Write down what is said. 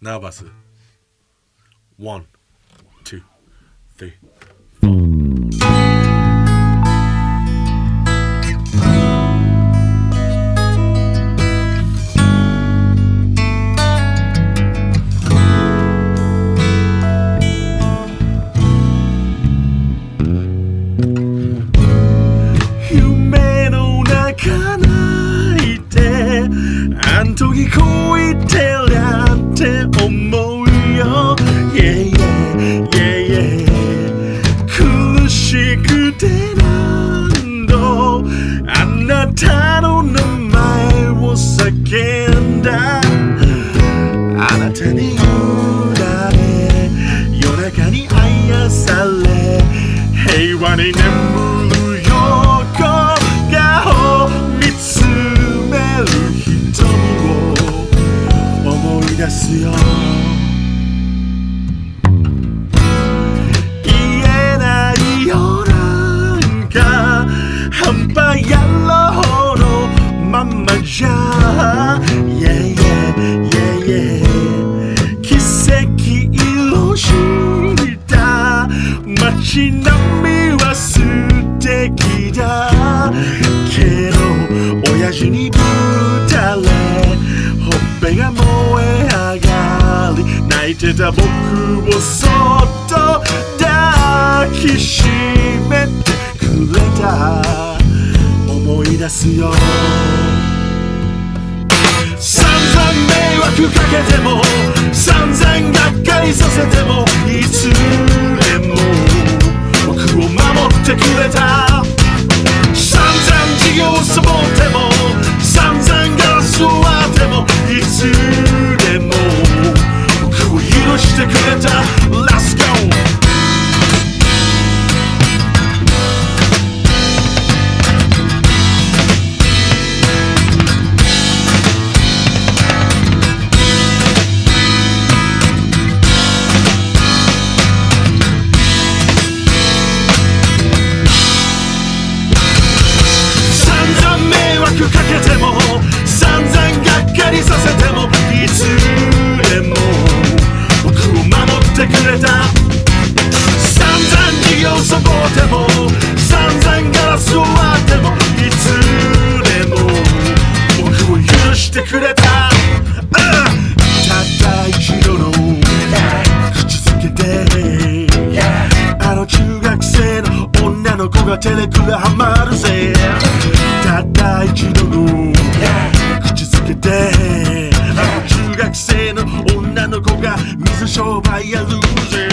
ナーバス One, two, three 夢の中泣いてあん時恋って Yeah yeah. Yeah 苦しくて何度あなたの名前を叫んだあなたに委ね夜中にあやされ平和に眠る横顔見つめる瞳を思い出すよ半端やろうのままじゃ。Yeah yeah yeah yeah 奇跡色した。街並みは素敵だ。けど親父にぶたれ。ほっぺが燃え上がり。泣いてた僕をそっとですよ。散々迷惑かけても散々れた、うん。たった一度の口づけであの中学生の女の子が照れくらハマるぜたった一度の口づけであの中学生の女の子が水商売やるぜ。